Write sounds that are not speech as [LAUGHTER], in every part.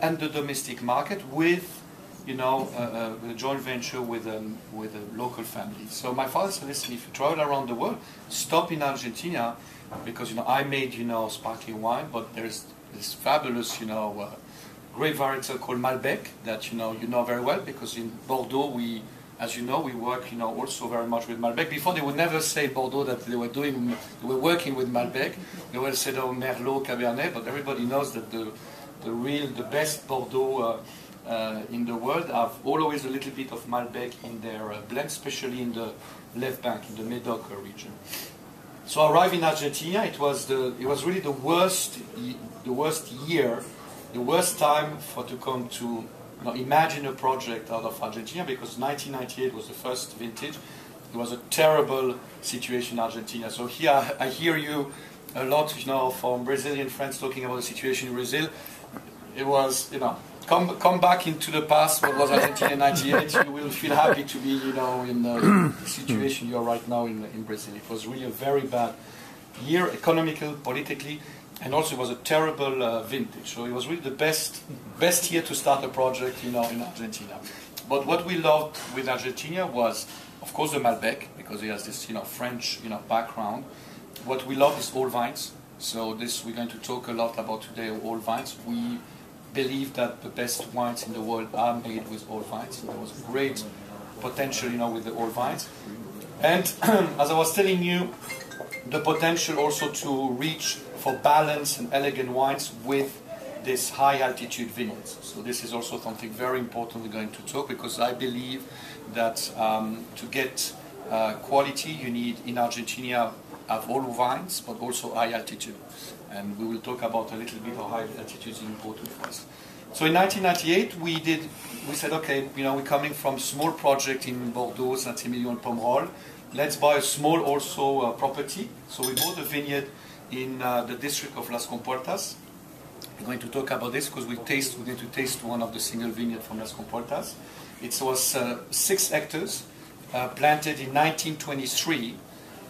and the domestic market with, you know, uh, a joint venture with, um, with a local family. So my father said, listen, if you travel around the world, stop in Argentina because, you know, I made, you know, sparkling wine, but there's this fabulous, you know, uh, great varietal called Malbec that, you know, you know very well because in Bordeaux we as you know, we work, you know, also very much with Malbec. Before, they would never say Bordeaux that they were doing, they were working with Malbec. They would say, oh, Merlot, Cabernet, but everybody knows that the, the real, the best Bordeaux uh, uh, in the world have always a little bit of Malbec in their uh, blend, especially in the left bank, in the Medoc region. So I arrived in Argentina. It was the, it was really the worst, the worst year, the worst time for to come to now imagine a project out of Argentina because 1998 was the first vintage. It was a terrible situation in Argentina. So here I hear you a lot, you know, from Brazilian friends talking about the situation in Brazil. It was, you know, come come back into the past. What was Argentina in '98? You will feel happy to be, you know, in the situation you are right now in in Brazil. It was really a very bad year, economically, politically and also it was a terrible uh, vintage. So it was really the best best year to start a project, you know, in Argentina. But what we loved with Argentina was, of course, the Malbec because it has this, you know, French, you know, background. What we love is all vines. So this we're going to talk a lot about today. All vines. We believe that the best wines in the world are made with all vines. There was great potential, you know, with the all vines. And [CLEARS THROAT] as I was telling you, the potential also to reach for balance and elegant wines with this high altitude vineyards. So this is also something very important we're going to talk because I believe that um, to get uh, quality you need in Argentina have all vines but also high altitude. And we will talk about a little bit how high altitude is important for us. So in 1998 we did, we said okay, you know we're coming from small project in Bordeaux, Saint-Emilion, Pomerol. Let's buy a small also uh, property. So we bought a vineyard in uh, the district of Las Compuertas. We're going to talk about this because we taste, we're going to taste one of the single vineyard from Las Compuertas. It was uh, six hectares, uh, planted in 1923,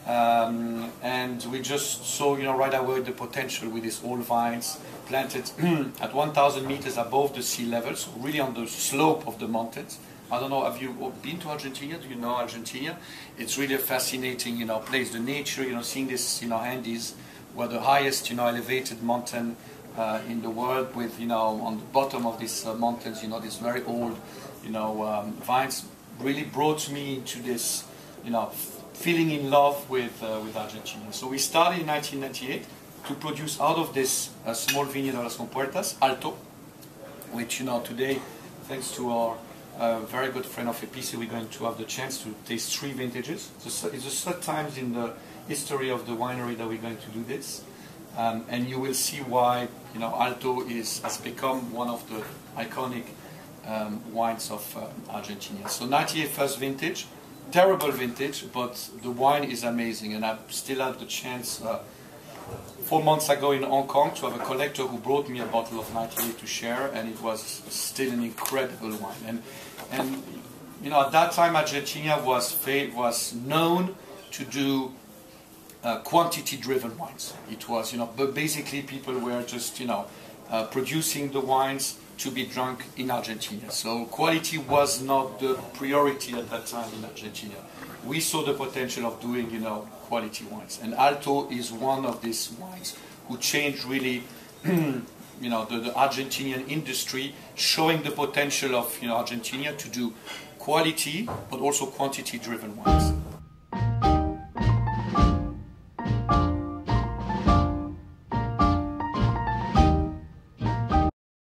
um, and we just saw, you know, right away the potential with these old vines planted [CLEARS THROAT] at 1,000 meters above the sea level, so really on the slope of the mountains. I don't know, have you been to Argentina? Do you know Argentina? It's really a fascinating, you know, place. The nature, you know, seeing this, you know, Andes, were the highest, you know, elevated mountain uh, in the world with, you know, on the bottom of these uh, mountains, you know, these very old, you know, um, vines really brought me into this, you know, feeling in love with, uh, with Argentina. So we started in 1998 to produce out of this uh, small vineyard of Las Compuertas, Alto, which, you know, today, thanks to our uh, very good friend of Épice, we're going to have the chance to taste three vintages. It's, it's the third time in the history of the winery that we're going to do this. Um, and you will see why you know Alto is has become one of the iconic um, wines of uh, Argentina. So 98 first vintage, terrible vintage, but the wine is amazing, and I still had the chance uh, four months ago in Hong Kong to have a collector who brought me a bottle of 98 to share, and it was still an incredible wine. And and you know at that time Argentina was was known to do uh, quantity-driven wines. It was, you know, but basically people were just, you know, uh, producing the wines to be drunk in Argentina. So quality was not the priority at that time in Argentina. We saw the potential of doing, you know, quality wines, and Alto is one of these wines who changed really. [CLEARS THROAT] you know, the, the Argentinian industry, showing the potential of you know, Argentina to do quality but also quantity-driven wines.